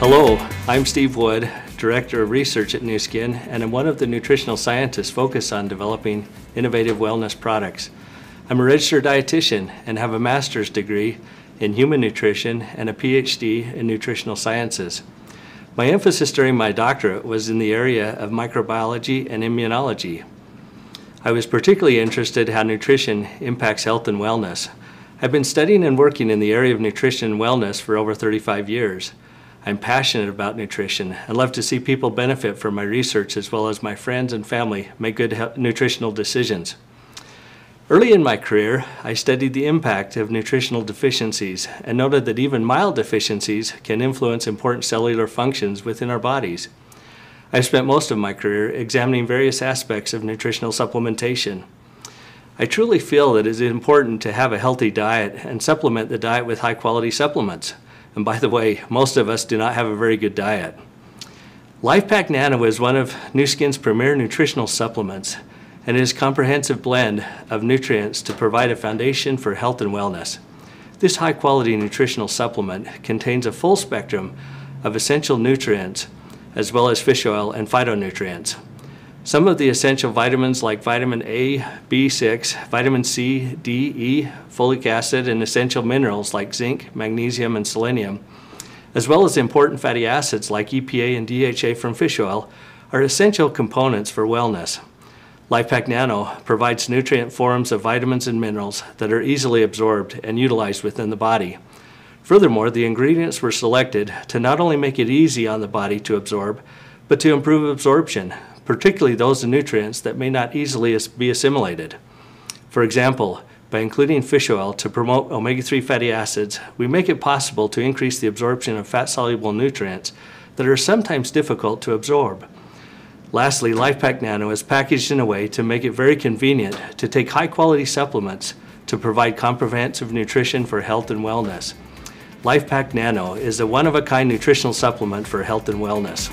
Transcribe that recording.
Hello, I'm Steve Wood, Director of Research at Nu Skin, and I'm one of the nutritional scientists focused on developing innovative wellness products. I'm a registered dietitian and have a master's degree in human nutrition and a PhD in nutritional sciences. My emphasis during my doctorate was in the area of microbiology and immunology. I was particularly interested how nutrition impacts health and wellness. I've been studying and working in the area of nutrition and wellness for over 35 years. I'm passionate about nutrition and love to see people benefit from my research as well as my friends and family make good nutritional decisions. Early in my career, I studied the impact of nutritional deficiencies and noted that even mild deficiencies can influence important cellular functions within our bodies. I've spent most of my career examining various aspects of nutritional supplementation. I truly feel that it is important to have a healthy diet and supplement the diet with high quality supplements. And by the way, most of us do not have a very good diet. LifePak Nano is one of Nu Skin's premier nutritional supplements and is a comprehensive blend of nutrients to provide a foundation for health and wellness. This high quality nutritional supplement contains a full spectrum of essential nutrients as well as fish oil and phytonutrients. Some of the essential vitamins like vitamin A, B6, vitamin C, D, E, folic acid, and essential minerals like zinc, magnesium, and selenium, as well as important fatty acids like EPA and DHA from fish oil, are essential components for wellness. LifePak Nano provides nutrient forms of vitamins and minerals that are easily absorbed and utilized within the body. Furthermore, the ingredients were selected to not only make it easy on the body to absorb, but to improve absorption, particularly those nutrients that may not easily be assimilated. For example, by including fish oil to promote omega-3 fatty acids, we make it possible to increase the absorption of fat-soluble nutrients that are sometimes difficult to absorb. Lastly, LifePak Nano is packaged in a way to make it very convenient to take high-quality supplements to provide comprehensive nutrition for health and wellness. LifePak Nano is a one-of-a-kind nutritional supplement for health and wellness.